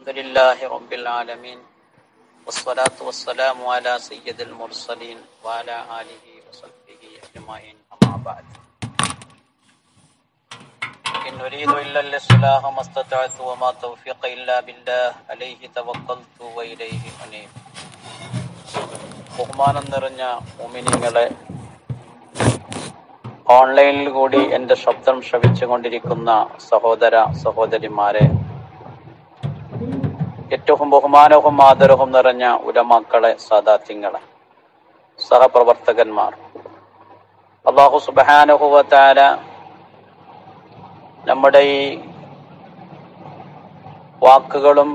الحمد لله رب العالمين والصلاة والسلام على سيد المرسلين وعلى آله وصحبه أجمعين أما بعد إن أريد إلا الإصلاح ما استطعت وما توفيق إلا بالله عليه توكلت وإليه أنيب ബഹുമാനം നിറഞ്ഞ മുമിനിങ്ങളെ ഓൺലൈനിൽ കൂടി എൻ്റെ ശബ്ദം ശ്രവിച്ചുകൊണ്ടിരിക്കുന്ന സഹോദര സഹോദരിമാരെ ഏറ്റവും ബഹുമാനവും ആദരവും നിറഞ്ഞ ഉലമാക്കളെ സാദാത്യങ്ങളെ സഹപ്രവർത്തകന്മാർ. അള്ളാഹു സുബാനുഹുവാര നമ്മുടെ ഈ വാക്കുകളും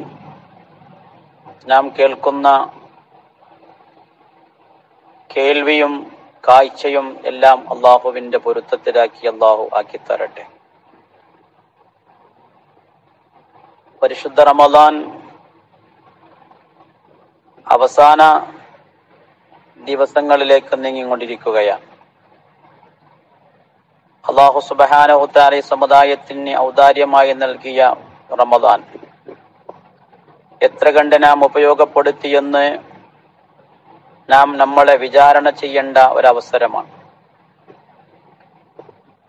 നാം കേൾക്കുന്ന കേൾവിയും കാഴ്ചയും എല്ലാം അള്ളാഹുവിന്റെ പൊരുത്തത്തിലാക്കി അള്ളാഹു ആക്കി തരട്ടെ പരിശുദ്ധ റമദാൻ അവസാന ദിവസങ്ങളിലേക്ക് നീങ്ങിക്കൊണ്ടിരിക്കുകയാണ്. അള്ളാഹു സുബാനഹുത്താരി സമുദായത്തിന് ഔദാര്യമായി നൽകിയ റമദാൻ. എത്ര കണ്ട് നാം ഉപയോഗപ്പെടുത്തിയെന്ന് നാം നമ്മളെ വിചാരണ ചെയ്യേണ്ട ഒരവസരമാണ്.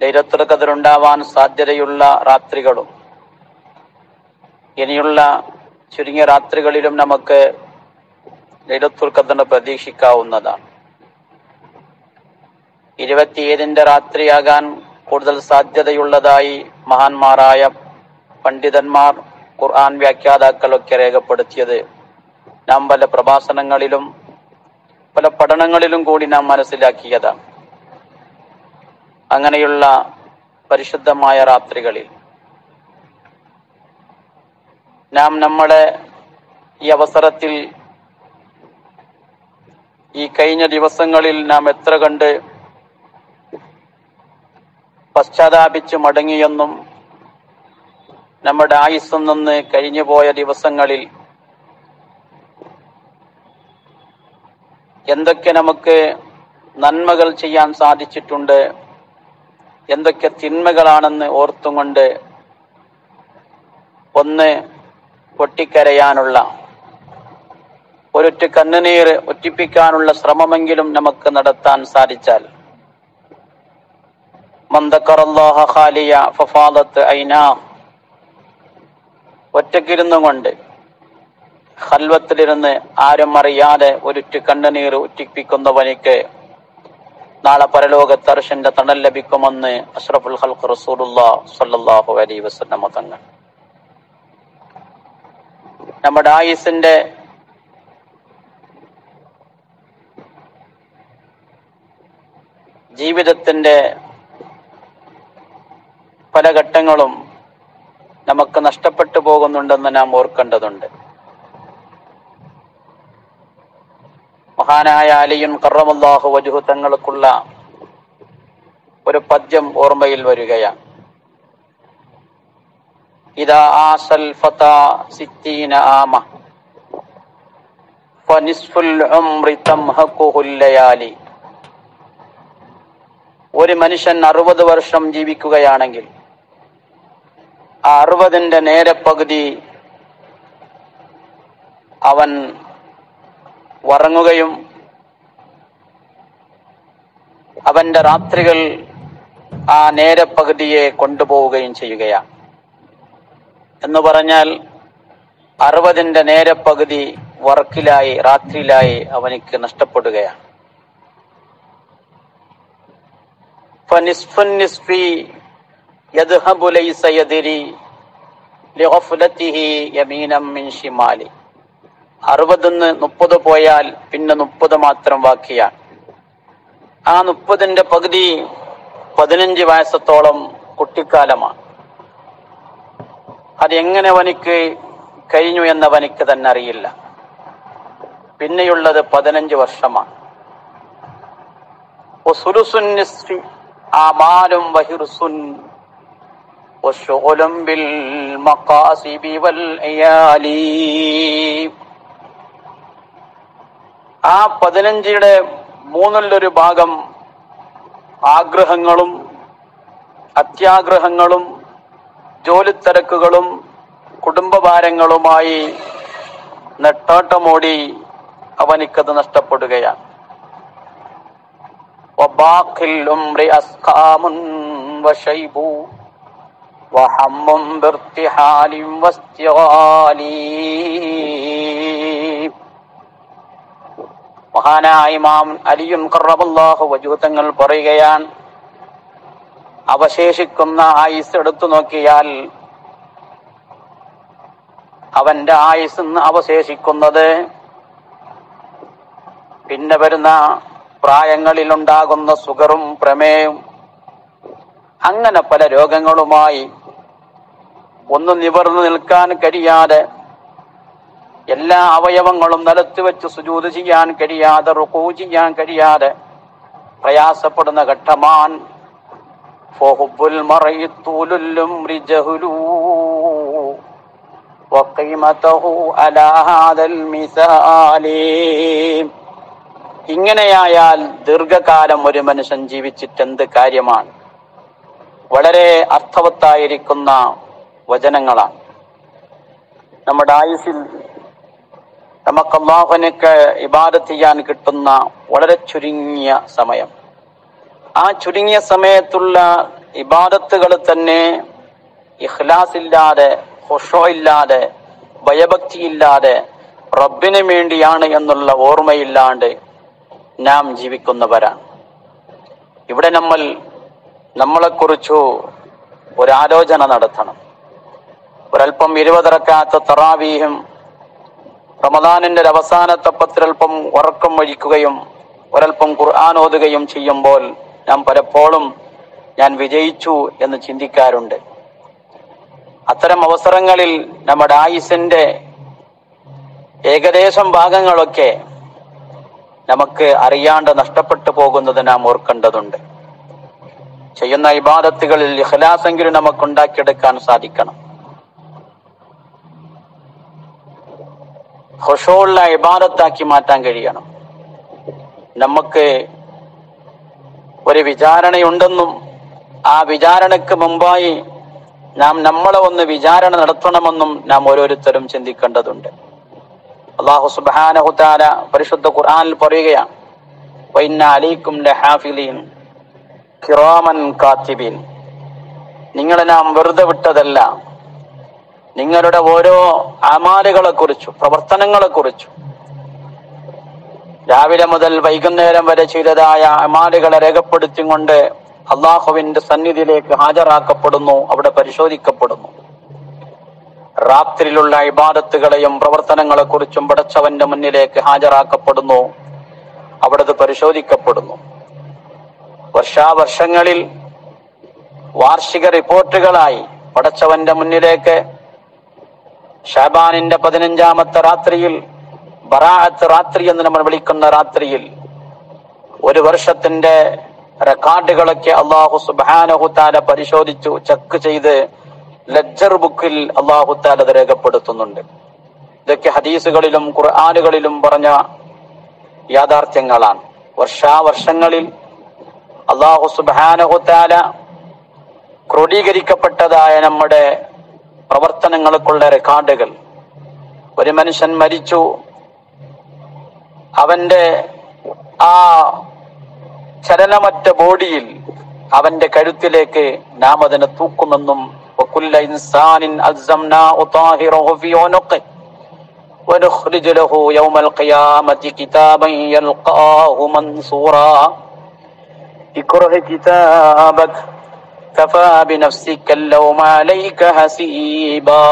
ലൈലത്തുൽ കതിരുണ്ടാവാൻ സാധ്യതയുള്ള രാത്രികളും ഇനിയുള്ള ചുരുങ്ങിയ രാത്രികളിലും നമുക്ക് ലൈലത്തുൽ ഖദറിന് പ്രതീക്ഷിക്കാവുന്നതാണ്. ഇരുപത്തിയേഴിന്റെ രാത്രിയാകാൻ കൂടുതൽ സാധ്യതയുള്ളതായി മഹാന്മാരായ പണ്ഡിതന്മാർ ഖുർആൻ വ്യാഖ്യാതാക്കളൊക്കെ രേഖപ്പെടുത്തിയത്. നാം പല പ്രഭാഷണങ്ങളിലും പല പഠനങ്ങളിലും കൂടി നാം മനസ്സിലാക്കിയതാണ്. അങ്ങനെയുള്ള പരിശുദ്ധമായ രാത്രികളിൽ നാം നമ്മളെ ഈ അവസരത്തിൽ ഈ കഴിഞ്ഞ ദിവസങ്ങളിൽ നാം എത്ര കണ്ട് പശ്ചാത്താപിച്ച് മടങ്ങിയെന്നും നമ്മുടെ ആയുസ്സിൽ നിന്ന് കഴിഞ്ഞുപോയ ദിവസങ്ങളിൽ എന്തൊക്കെ നമുക്ക് നന്മകൾ ചെയ്യാൻ സാധിച്ചിട്ടുണ്ട് എന്തൊക്കെ തിന്മകളാണെന്ന് ഓർത്തുകൊണ്ട് ഒന്ന് പൊട്ടിക്കരയാനുള്ള ഒരൊറ്റ കണ്ണുനീർ ഒറ്റിപ്പിക്കാനുള്ള ശ്രമമെങ്കിലും നമുക്ക് നടത്താൻ സാധിച്ചാൽ. ഒറ്റക്കിരുന്നു കൊണ്ട് ഹൽവത്തിലിരുന്ന് ആരും അറിയാതെ ഒരുറ്റ് കണ്ണുനീർ ഉറ്റിപ്പിക്കുന്നവനിക്ക് നാളെ പരലോക അർഷന്റെ തണൽ ലഭിക്കുമെന്ന് അഷ്റഫുൽ ഹൽഖ് റസൂലുള്ള നമ്മുടെ ആയുസിന്റെ ജീവിതത്തിന്റെ പല ഘട്ടങ്ങളും നമുക്ക് നഷ്ടപ്പെട്ടു പോകുന്നുണ്ടെന്ന് നാം ഓർക്കേണ്ടതുണ്ട്. മഹാനായ അലിയും കറമല്ലാഹു വജുഹു തങ്ങൾക്കുള്ള ഒരു പദ്യം ഓർമ്മയിൽ വരികയാണ്. ഇതാ ആസൽ ഫത സിത്തീന ആമ ഫനിസ്ഫുൽ ഉംറി തംഹഖുഹുൽ ലയാലി. ഒരു മനുഷ്യൻ അറുപത് വർഷം ജീവിക്കുകയാണെങ്കിൽ ആ അറുപതിന്റെ നേരെ പകുതി അവൻ ഉറങ്ങുകയും അവന്റെ രാത്രികൾ ആ നേരെ പകുതിയെ കൊണ്ടുപോവുകയും ചെയ്യുകയാണ്. എന്ന് പറഞ്ഞാൽ അറുപതിന്റെ നേരെ പകുതി വർക്കിലായി രാത്രിയിലായി അവനിക്ക് നഷ്ടപ്പെടുകയാണ്. فنصف النصف يذهب ليس يدري لغفلته يمينا من شمالي അറുപതിന്ന് മുപ്പത് പോയാൽ പിന്നെ മുപ്പത് മാത്രം ബാക്കിയാണ് ആ മുപ്പതിന്റെ പകുതി പതിനഞ്ച് വയസ്സത്തോളം കുട്ടിക്കാലമാണ് അതെങ്ങനെ അവനിക്ക് കഴിഞ്ഞു എന്നവനിക്ക് തന്നെ അറിയില്ല പിന്നെയുള്ളത് പതിനഞ്ച് വർഷമാണ് ആമാലും വഹിർസുൻ وشغل بالمقاصب والعيالي ആ പതിനഞ്ചിയുടെ മൂന്നിലൊരു ഭാഗം ആഗ്രഹങ്ങളും അത്യാഗ്രഹങ്ങളും ജോലിത്തിരക്കുകളും കുടുംബഭാരങ്ങളുമായി നെട്ടോട്ടമോടി അവനിക്കത് നഷ്ടപ്പെടുകയാണ് وباقي العمر أسقام وشيب وهم بارتحال واستغال മഹാനായ ഇമാം അലിയും കറബല്ലാഹു വജൂതങ്ങൾ പറയുകയാണ് അവശേഷിക്കുന്ന ആയുസ് എടുത്തു നോക്കിയാൽ അവന്റെ ആയുസ് അവശേഷിക്കുന്നത് പിന്നെ വരുന്ന പ്രായങ്ങളിലുണ്ടാകുന്ന സുഗറും പ്രമേയും അങ്ങനെ പല രോഗങ്ങളുമായി ഒന്ന് നിവർന്നു നിൽക്കാൻ കഴിയാതെ എല്ലാ അവയവങ്ങളും നിലത്ത് വെച്ച് സുജൂത് ചെയ്യാൻ കഴിയാതെ റുക്കൂ ചെയ്യാൻ കഴിയാതെ പ്രയാസപ്പെടുന്ന ഘട്ടമാൻ ഫഹുബുൽ മറയിത്തൂലുല്ലും റിജഹുലൂ وقيمته على هذا المثال ഇങ്ങനെയായാൽ ദീർഘകാലം ഒരു മനുഷ്യൻ ജീവിച്ചിട്ട് എന്ത് കാര്യമാണ്? വളരെ അർത്ഥവത്തായിരിക്കുന്ന വചനങ്ങളാണ്. നമ്മുടെ ആയുസിൽ നമുക്ക് അള്ളാഹുനക്ക് ഇബാദത്ത് ചെയ്യാൻ കിട്ടുന്ന വളരെ ചുരുങ്ങിയ സമയം. ആ ചുരുങ്ങിയ സമയത്തുള്ള ഇബാദത്തുകൾ തന്നെ ഇഖ്ലാസ് ഇല്ലാതെ ഹുഷോ ഇല്ലാതെ ഭയഭക്തി ഇല്ലാതെ റബ്ബിന് വേണ്ടിയാണ് എന്നുള്ള ഓർമ്മയില്ലാണ്ട് നാം ജീവിക്കുന്നവരാണ് ഇവിടെ നമ്മൾ നമ്മളെക്കുറിച്ചു ഒരാലോചന നടത്തണം. ഒരൽപ്പം ഇരുപതിറക്കാത്ത തറാവീഹും റമദാനിന്റെ ഒരു അവസാനത്തെ പത്തിരൽപ്പം ഉറക്കം വഴിക്കുകയും ഒരൽപ്പം ഖുർആൻ ഓതുകയും ചെയ്യുമ്പോൾ ഞാൻ പലപ്പോഴും ഞാൻ വിജയിച്ചു എന്ന് ചിന്തിക്കാറുണ്ട്. അത്തരം അവസരങ്ങളിൽ നമ്മുടെ ആയുസിന്റെ ഏകദേശം ഭാഗങ്ങളൊക്കെ നമുക്ക് അറിയാണ്ട് നഷ്ടപ്പെട്ടു പോകുന്നത് നാം ഓർക്കേണ്ടതുണ്ട്. ചെയ്യുന്ന ഇബാദത്തുകളിൽ ഇഖ്ലാസെങ്കിലും നമുക്ക് ഉണ്ടാക്കിയെടുക്കാൻ സാധിക്കണം. ഹുഷോള്ള ഇബാദത്താക്കി മാറ്റാൻ കഴിയണം. നമുക്ക് ഒരു വിചാരണയുണ്ടെന്നും ആ വിചാരണയ്ക്ക് മുമ്പായി നാം നമ്മളെ ഒന്ന് വിചാരണ നടത്തണമെന്നും നാം ഓരോരുത്തരും ചിന്തിക്കേണ്ടതുണ്ട്. അള്ളാഹു സുബാനഹുത്താല പരിശുദ്ധ ഖുർആാനിൽ പറയുകയാണ്. വൈന്ന അലൈക്കും ലഹാഫിലീൻ കിറാമൻ നിങ്ങളെ നാം വെറുതെ വിട്ടതല്ല. നിങ്ങളുടെ ഓരോ അമാലുകളെ കുറിച്ചും പ്രവർത്തനങ്ങളെ കുറിച്ചും രാവിലെ മുതൽ വൈകുന്നേരം വരെ ചെയ്തതായ അമാലുകളെ രേഖപ്പെടുത്തിക്കൊണ്ട് അള്ളാഹുവിന്റെ സന്നിധിയിലേക്ക് ഹാജരാക്കപ്പെടുന്നു അവിടെ പരിശോധിക്കപ്പെടുന്നു. രാത്രിയിലുള്ള ഇബാദത്തുകളെയും പ്രവർത്തനങ്ങളെ കുറിച്ചും പടച്ചവന്റെ മുന്നിലേക്ക് ഹാജരാക്കപ്പെടുന്നു. അവിടെ അത് പരിശോധിക്കപ്പെടുന്നു. വർഷാവർഷങ്ങളിൽ വാർഷിക റിപ്പോർട്ടുകളായി പടച്ചവന്റെ മുന്നിലേക്ക് ഷാബാനിന്റെ പതിനഞ്ചാമത്തെ രാത്രിയിൽ ബറാഅത്ത് രാത്രി എന്ന് നമ്മൾ വിളിക്കുന്ന രാത്രിയിൽ ഒരു വർഷത്തിന്റെ റെക്കോർഡുകളൊക്കെ അള്ളാഹു സുബാനഹുത്താല പരിശോധിച്ചു ചെക്ക് ചെയ്ത് ലജ്ജർ ബുക്കിൽ അള്ളാഹു അത് രേഖപ്പെടുത്തുന്നുണ്ട്. ഇതൊക്കെ ഹദീസുകളിലും ഖുർആാനുകളിലും പറഞ്ഞ യാഥാർത്ഥ്യങ്ങളാണ്. വർഷാവർഷങ്ങളിൽ അള്ളാഹു സുബാനഹുത്താല ക്രോഡീകരിക്കപ്പെട്ടതായ നമ്മുടെ പ്രവർത്തനങ്ങൾക്കുള്ള റെക്കോർഡുകൾ ഒരു മനുഷ്യൻ മരിച്ചു. അവന്റെ ആ ചലനമറ്റ ബോഡിയിൽ അവന്റെ കഴുത്തിലേക്ക് നാം അതിനെ തൂക്കുമെന്നും وكل إنسان ألزمناه طاهره في عنقه ونخرج له يوم القيامة كتابا يلقاه منصورا اكره كتابك كفى بنفسك اللوم عليك حسيبا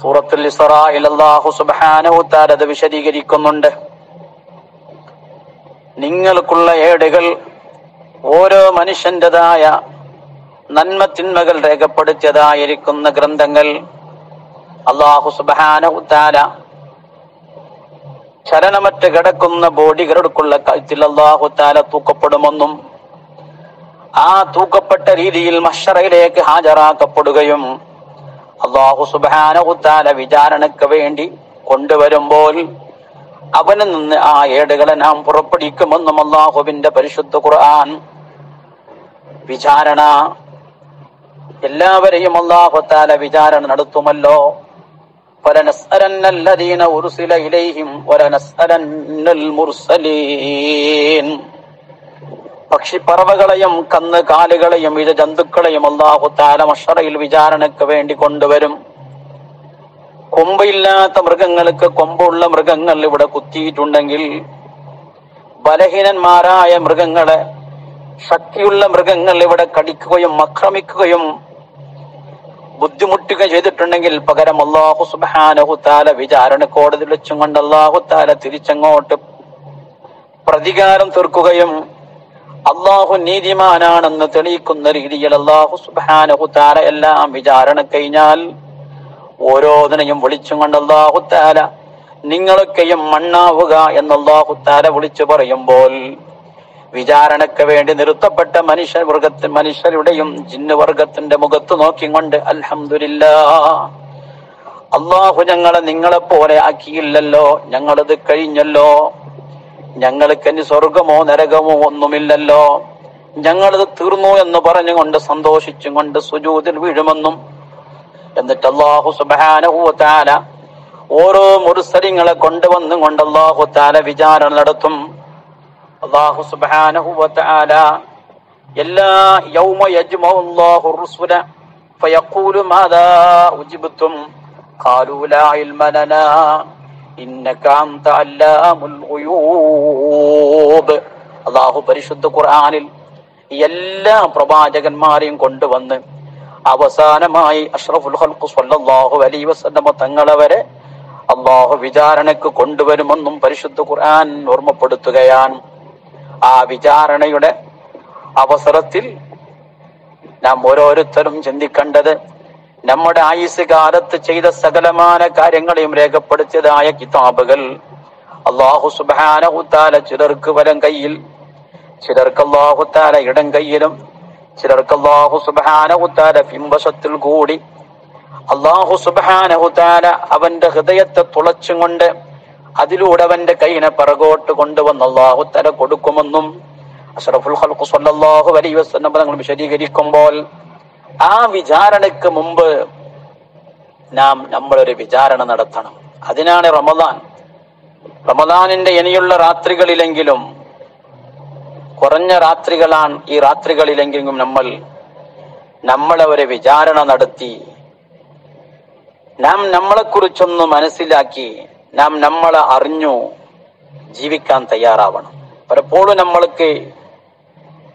സൂറത്തുൽ ഇസ്രായിൽ അല്ലാഹു സുബ്ഹാനഹു തആല അത് വിശദീകരിക്കുന്നുണ്ട് നിങ്ങൾക്കുള്ള ഏടുകൾ ഓരോ മനുഷ്യന്റേതായ നന്മ തിന്മകൾ രേഖപ്പെടുത്തിയതായിരിക്കുന്ന ഗ്രന്ഥങ്ങൾ അള്ളാഹു സുബ്ഹാനഹു തആല ചലനമറ്റ് കിടക്കുന്ന ബോഡികളുടെ കഴുത്തിൽ അള്ളാഹു താല തൂക്കപ്പെടുമെന്നും ആ തൂക്കപ്പെട്ട രീതിയിൽ മഷറയിലേക്ക് ഹാജരാക്കപ്പെടുകയും അള്ളാഹു സുബാനഹുത്താല വിചാരണയ്ക്ക് വേണ്ടി കൊണ്ടുവരുമ്പോൾ അവനിൽ നിന്ന് ആ ഏടുകളെ നാം പുറപ്പെടുവിക്കുമെന്നും അള്ളാഹുവിന്റെ പരിശുദ്ധ ഖുർആൻ വിചാരണ എല്ലാവരെയും അള്ളാഹുത്താല വിചാരണ നടത്തുമല്ലോ. പക്ഷിപ്പറവകളെയും കന്ന് കാലുകളെയും വിവിധ ജന്തുക്കളെയും അള്ളാഹു താല വിചാരണക്ക് വിചാരണയ്ക്ക് വേണ്ടി കൊണ്ടുവരും. കൊമ്പില്ലാത്ത മൃഗങ്ങൾക്ക് കൊമ്പുള്ള മൃഗങ്ങൾ ഇവിടെ കുത്തിയിട്ടുണ്ടെങ്കിൽ ബലഹീനന്മാരായ മൃഗങ്ങളെ ശക്തിയുള്ള മൃഗങ്ങൾ ഇവിടെ കടിക്കുകയും ആക്രമിക്കുകയും ബുദ്ധിമുട്ടുക ചെയ്തിട്ടുണ്ടെങ്കിൽ പകരം അള്ളാഹു സുബാനഹു താല വിചാരണ കോടതി വെച്ചും കൊണ്ട് അള്ളാഹു താല തിരിച്ചങ്ങോട്ട് പ്രതികാരം തീർക്കുകയും അള്ളാഹു നീതിമാനാണെന്ന് തെളിയിക്കുന്ന രീതിയിൽ അള്ളാഹു സുബാനഹു താല എല്ലാം വിചാരണ കഴിഞ്ഞാൽ ഓരോന്നിനെയും വിളിച്ചും കൊണ്ട് അള്ളാഹു താല നിങ്ങളൊക്കെയും മണ്ണാവുക എന്ന് അള്ളാഹു താല വിളിച്ചു പറയുമ്പോൾ വിചാരണയ്ക്ക് വേണ്ടി നിർത്തപ്പെട്ട മനുഷ്യ മൃഗത്തി മനുഷ്യരുടെയും ജിന്നുവർഗത്തിന്റെ മുഖത്ത് നോക്കിക്കൊണ്ട് അലഹമില്ല അള്ളാഹു ഞങ്ങളെ നിങ്ങളെ പോലെ ആക്കിയില്ലല്ലോ ഞങ്ങളത് കഴിഞ്ഞല്ലോ ഞങ്ങൾക്ക് ഇനി സ്വർഗമോ നരകമോ ഒന്നുമില്ലല്ലോ ഞങ്ങളത് തീർന്നു എന്ന് പറഞ്ഞുകൊണ്ട് സന്തോഷിച്ചും കൊണ്ട് സുജൂതിൽ വീഴുമെന്നും എന്നിട്ട് അള്ളാഹു സുബാനഹുല ഓരോ മുറിസരിങ്ങളെ കൊണ്ടുവന്നും കൊണ്ട് അള്ളാഹു താല വിചാരണ നടത്തും. അള്ളാഹു സുബ്ഹാനഹു വതആല എല്ലാ യൗമ യജ്മഉ അല്ലാഹു റുസുല ഫയഖൂലു മാദാ ഉജിബ്തും ഖാലൂ ലാ ഇൽമ ലനാ ഇന്നക അൻത അല്ലാമുൽ ഗുയൂബ് അള്ളാഹു പരിശുദ്ധ ഖുർആനിൽ എല്ലാ പ്രവാചകന്മാരെയും കൊണ്ടുവന്ന് അവസാനമായി അഷ്റഫുൽ ഖൽഖ് സ്വല്ലല്ലാഹു അലൈഹി വസല്ലമ തങ്ങളെ വരെ അള്ളാഹു വിചാരണയ്ക്ക് കൊണ്ടുവരുമെന്നും പരിശുദ്ധ ഖുർആൻ ഓർമ്മപ്പെടുത്തുകയാണ്. ആ വിചാരണയുടെ അവസരത്തിൽ നാം ഓരോരുത്തരും ചിന്തിക്കേണ്ടത് നമ്മുടെ ആയുസ് കാലത്ത് ചെയ്ത സകലമാന കാര്യങ്ങളെയും രേഖപ്പെടുത്തിയതായ കിതാബുകൾ അള്ളാഹു സുബാനഹുത്താല ചിലർക്ക് വലം കയ്യിൽ ചിലർക്ക് അള്ളാഹുത്താല ഇടം കയ്യിലും ചിലർക്ക് അള്ളാഹു സുബാനഹുത്താല പിമ്പശത്തിൽ കൂടി. അള്ളാഹു സുബാനഹുത്താല അവന്റെ ഹൃദയത്തെ തുളച്ചും കൊണ്ട് അതിലൂടെ അവന്റെ കൈയിനെ പിറകോട്ട് അള്ളാഹു തല കൊടുക്കുമെന്നും അഷറഫുൽ ഹൽക്കു സല്ലാഹു വസല്ലം തങ്ങൾ വിശദീകരിക്കുമ്പോൾ ആ വിചാരണയ്ക്ക് മുമ്പ് നാം നമ്മളൊരു വിചാരണ നടത്തണം. അതിനാണ് റമദാൻ. റമദാനിന്റെ ഇനിയുള്ള രാത്രികളിലെങ്കിലും കുറഞ്ഞ രാത്രികളാണ് ഈ രാത്രികളിലെങ്കിലും നമ്മൾ നമ്മളെ ഒരു വിചാരണ നടത്തി നാം നമ്മളെക്കുറിച്ചൊന്ന് മനസ്സിലാക്കി നാം നമ്മളെ അറിഞ്ഞു ജീവിക്കാൻ തയ്യാറാവണം. പലപ്പോഴും നമ്മൾക്ക്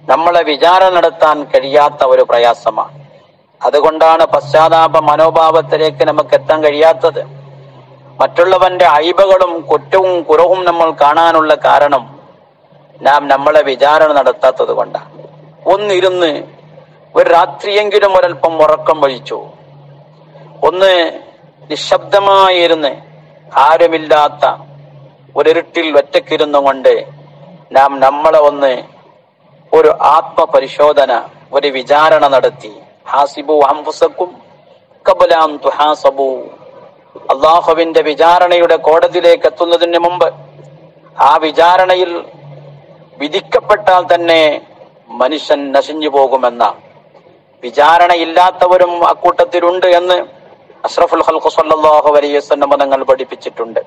നമ്മളെ വിചാരം നടത്താൻ കഴിയാത്ത ഒരു പ്രയാസമാണ്. അതുകൊണ്ടാണ് പശ്ചാത്താപ മനോഭാവത്തിലേക്ക് നമുക്ക് എത്താൻ കഴിയാത്തത്. മറ്റുള്ളവന്റെ അയിബകളും കുറ്റവും കുറവും നമ്മൾ കാണാനുള്ള കാരണം നാം നമ്മളെ വിചാരണ നടത്താത്തത് കൊണ്ടാണ്. ഒന്നിരുന്ന് ഒരു രാത്രിയെങ്കിലും ഒരൽപ്പം ഉറക്കം വഹിച്ചു. ഒന്ന് നിശബ്ദമായിരുന്ന് ആരുമില്ലാത്ത ഒരിരുട്ടിൽ ഒറ്റക്കിരുന്നു കൊണ്ട് നാം നമ്മളെ ഒന്ന് ഒരു ആത്മപരിശോധന ഒരു വിചാരണ നടത്തി. ഹാസിബു അംഫുസക്കും കബലാം തുഹാസബു. അള്ളാഹുവിന്റെ വിചാരണയുടെ കോടതിയിലേക്ക് എത്തുന്നതിന് മുമ്പ് ആ വിചാരണയിൽ വിധിക്കപ്പെട്ടാൽ തന്നെ മനുഷ്യൻ നശിഞ്ഞു പോകുമെന്ന വിചാരണയില്ലാത്തവരും അക്കൂട്ടത്തിലുണ്ട് എന്ന് അഷ്റഫുൽ ഹൽഖു സല്ലല്ലാഹു അലൈഹി വസല്ലം തങ്ങൾ പഠിപ്പിച്ചിട്ടുണ്ട്.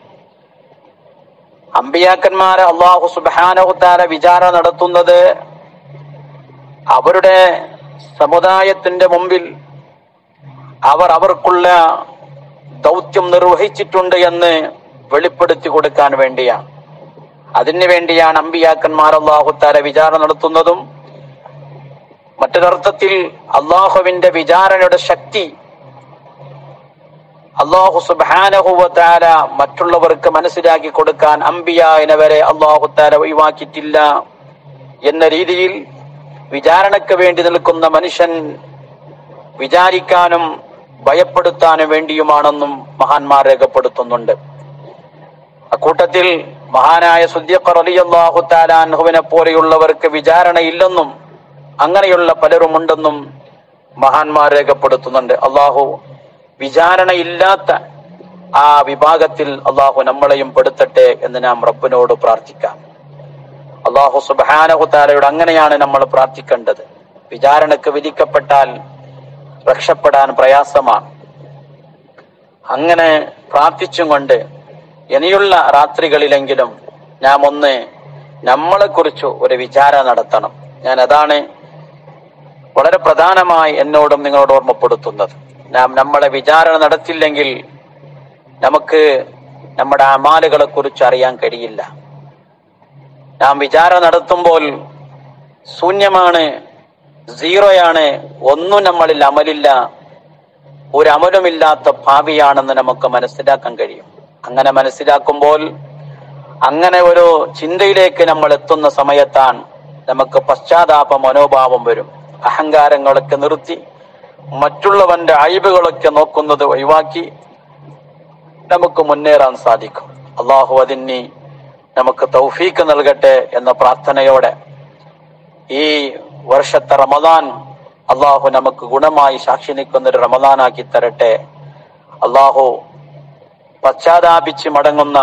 അമ്പിയാക്കന്മാരെ അള്ളാഹു സുബ്ഹാനഹു തആല വിചാരണ നടത്തുന്നത് അവരുടെ സമുദായത്തിന്റെ മുമ്പിൽ അവർ അവർക്കുള്ള ദൗത്യം നിർവഹിച്ചിട്ടുണ്ട് എന്ന് വെളിപ്പെടുത്തി കൊടുക്കാൻ വേണ്ടിയാണ്. അതിനു വേണ്ടിയാണ് അമ്പിയാക്കന്മാർ അള്ളാഹുത്താര വിചാരണ നടത്തുന്നതും മറ്റൊരർത്ഥത്തിൽ അള്ളാഹുവിന്റെ വിചാരണയുടെ ശക്തി അള്ളാഹു സുബാനഹുവത്താല മറ്റുള്ളവർക്ക് മനസ്സിലാക്കി കൊടുക്കാൻ അമ്പിയായനെ വരെ അള്ളാഹു താല ഒഴിവാക്കിയിട്ടില്ല എന്ന രീതിയിൽ വിചാരണയ്ക്ക് വേണ്ടി നിൽക്കുന്ന മനുഷ്യൻ വിചാരിക്കാനും ഭയപ്പെടുത്താനും വേണ്ടിയുമാണെന്നും മഹാന്മാർ രേഖപ്പെടുത്തുന്നുണ്ട്. അക്കൂട്ടത്തിൽ മഹാനായ സുദ്യഖർ അലിയല്ലാഹു താലാൻഹുവിനെ പോലെയുള്ളവർക്ക് വിചാരണയില്ലെന്നും അങ്ങനെയുള്ള പലരുമുണ്ടെന്നും മഹാന്മാർ രേഖപ്പെടുത്തുന്നുണ്ട്. അള്ളാഹു വിചാരണയില്ലാത്ത ആ വിഭാഗത്തിൽ അള്ളാഹു നമ്മളെയും പെടുത്തട്ടെ എന്ന് നാം റബ്ബിനോട് പ്രാർത്ഥിക്കാം. അള്ളാഹു സുബാനഹുത്താലയോട് അങ്ങനെയാണ് നമ്മൾ പ്രാർത്ഥിക്കേണ്ടത്. വിചാരണക്ക് വിധിക്കപ്പെട്ടാൽ രക്ഷപ്പെടാൻ പ്രയാസമാണ്. അങ്ങനെ പ്രാർത്ഥിച്ചും കൊണ്ട് ഇനിയുള്ള രാത്രികളിലെങ്കിലും ഞാൻ ഒന്ന് നമ്മളെ കുറിച്ച് ഒരു വിചാര നടത്തണം. ഞാൻ അതാണ് വളരെ പ്രധാനമായി എന്നോടും നിങ്ങളോട് ഓർമ്മപ്പെടുത്തുന്നത്. നാം നമ്മളെ വിചാരണ നടത്തില്ലെങ്കിൽ നമുക്ക് നമ്മുടെ അമാലുകളെ കുറിച്ച് അറിയാൻ കഴിയില്ല. നാം വിചാരണ നടത്തുമ്പോൾ ശൂന്യമാണ് സീറോയാണ് ഒന്നും നമ്മളിൽ അമലില്ല ഒരു അമലുമില്ലാത്ത ഭാവിയാണെന്ന് നമുക്ക് മനസ്സിലാക്കാൻ കഴിയും. അങ്ങനെ മനസ്സിലാക്കുമ്പോൾ അങ്ങനെ ഒരു ചിന്തയിലേക്ക് നമ്മൾ എത്തുന്ന സമയത്താണ് നമുക്ക് പശ്ചാത്താപ മനോഭാവം വരും. അഹങ്കാരങ്ങളൊക്കെ നിർത്തി മറ്റുള്ളവന്റെ അയവുകളൊക്കെ നോക്കുന്നത് ഒഴിവാക്കി നമുക്ക് മുന്നേറാൻ സാധിക്കും. അള്ളാഹു അതിന് നമുക്ക് തൗഫീക്ക് നൽകട്ടെ എന്ന പ്രാർത്ഥനയോടെ ഈ വർഷത്തെ റമദാൻ അള്ളാഹു നമുക്ക് ഗുണമായി സാക്ഷി നിൽക്കുന്ന ഒരു റമദാനാക്കി തരട്ടെ. അള്ളാഹു പശ്ചാത്താപിച്ച് മടങ്ങുന്ന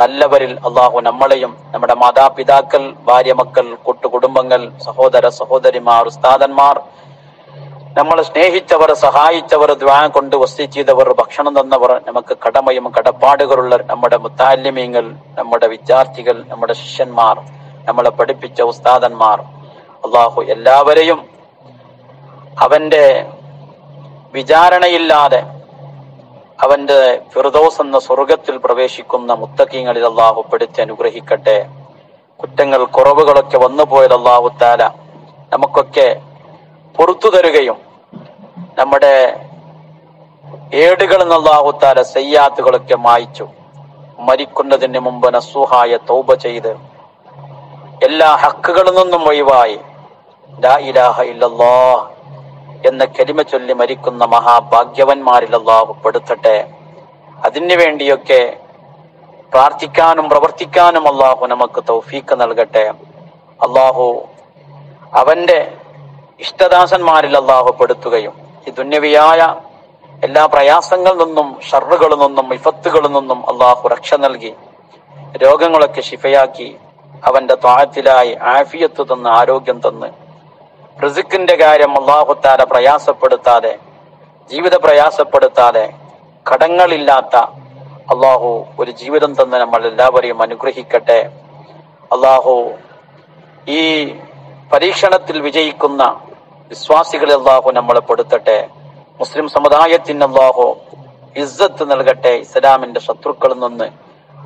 നല്ലവരിൽ അള്ളാഹു നമ്മളെയും നമ്മുടെ മാതാപിതാക്കൾ ഭാര്യ മക്കൾ കുട്ടുകുടുംബങ്ങൾ സഹോദര സഹോദരിമാർ ഉസ്താദന്മാർ നമ്മളെ സ്നേഹിച്ചവർ സഹായിച്ചവർ ദ്വാ കൊണ്ട് വസ്തി ചെയ്തവർ ഭക്ഷണം തന്നവർ നമുക്ക് കടമയും കടപ്പാടുകളുള്ള നമ്മുടെ മുത്താലിമ്യങ്ങൾ നമ്മുടെ വിദ്യാർത്ഥികൾ നമ്മുടെ ശിഷ്യന്മാർ നമ്മളെ പഠിപ്പിച്ച ഉസ്താദന്മാർ. അള്ളാഹു എല്ലാവരെയും അവന്റെ വിചാരണയില്ലാതെ അവന്റെ ഫിർദോസ് എന്ന സ്വർഗത്തിൽ പ്രവേശിക്കുന്ന മുത്തക്കീങ്ങളിൽ അള്ളാഹു പെടുത്തി അനുഗ്രഹിക്കട്ടെ. കുറ്റങ്ങൾ കുറവുകളൊക്കെ വന്നുപോയത് അള്ളാഹു താല നമുക്കൊക്കെ പുറത്തു തരുകയും നമ്മുടെ ഏടുകൾ എന്നുള്ള സയ്യാത്തുകളൊക്കെ മായ്ച്ചു. മരിക്കുന്നതിന് മുമ്പ് നസൂഹായ തൗബ ചെയ്ത് എല്ലാ ഹക്കുകളിൽ നിന്നും ഒഴിവായി. ഇലാഹ ഇല്ലല്ലാ എന്ന കലിമ ചൊല്ലി മരിക്കുന്ന മഹാഭാഗ്യവന്മാരിൽ അള്ളാഹു പെടുത്തട്ടെ. അതിനു വേണ്ടിയൊക്കെ പ്രാർത്ഥിക്കാനും പ്രവർത്തിക്കാനും അള്ളാഹു നമുക്ക് തൗഫീക്ക് നൽകട്ടെ. അള്ളാഹു അവന്റെ ഇഷ്ടദാസന്മാരിൽ അള്ളാഹു പെടുത്തുകയും ഈ ദുന്യവിയായ എല്ലാ പ്രയാസങ്ങളിൽ നിന്നും ഷറുകളിൽ നിന്നും വിഫത്തുകളിൽ നിന്നും അള്ളാഹു രക്ഷ നൽകി രോഗങ്ങളൊക്കെ ശിഫയാക്കി അവന്റെ താഴത്തിലായി ആഫിയത്ത് തന്ന് ആരോഗ്യം തന്ന്. റിസിക്കിന്റെ കാര്യം അള്ളാഹുത്താല പ്രയാസപ്പെടുത്താതെ ജീവിത പ്രയാസപ്പെടുത്താതെ കടങ്ങളില്ലാത്ത അള്ളാഹു ഒരു ജീവിതം തന്ന് നമ്മൾ എല്ലാവരെയും അനുഗ്രഹിക്കട്ടെ. അള്ളാഹു ഈ പരീക്ഷണത്തിൽ വിജയിക്കുന്ന വിശ്വാസികളെ അള്ളാഹു നമ്മളെ പെടുത്തട്ടെ. മുസ്ലിം സമുദായത്തിന് അള്ളാഹു ഇസ്സത്ത് നൽകട്ടെ. ഇസ്ലാമിന്റെ ശത്രുക്കളിൽ നിന്ന്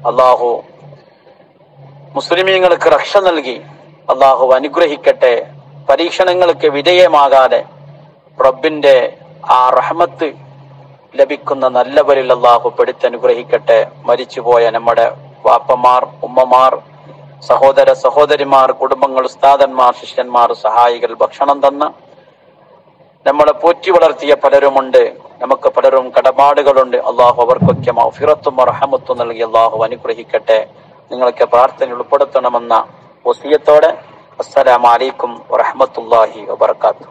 അള്ളാഹു മുസ്ലിമീങ്ങൾക്ക് രക്ഷ നൽകി. അള്ളാഹു അനുഗ്രഹിക്കട്ടെ. പരീക്ഷണങ്ങൾക്ക് വിധേയമാകാതെ റബ്ബിന്റെ ആ റഹ്മത്ത് ലഭിക്കുന്ന നല്ലവരിൽ അള്ളാഹു പെടുത്തി അനുഗ്രഹിക്കട്ടെ. മരിച്ചുപോയ നമ്മുടെ വാപ്പമാർ ഉമ്മമാർ സഹോദര സഹോദരിമാർ കുടുംബങ്ങൾ ഉസ്താദന്മാർ ശിഷ്യന്മാർ സഹായികൾ ഭക്ഷണം തന്ന് നമ്മളെ പോറ്റി വളർത്തിയ പലരുമുണ്ട്. നമുക്ക് പലരും കടപാടുകളുണ്ട് അള്ളാഹു അവർക്കൊക്കെ മൗഫിറത്തും റഹമത്തും നൽകി അള്ളാഹു അനുഗ്രഹിക്കട്ടെ. നിങ്ങളൊക്കെ പ്രാർത്ഥന ഉൾപ്പെടുത്തണമെന്ന വസിയത്തോടെ അസ്സലാമലൈക്കും വറഹമത്തല്ലാഹി വബർക്കാത്തു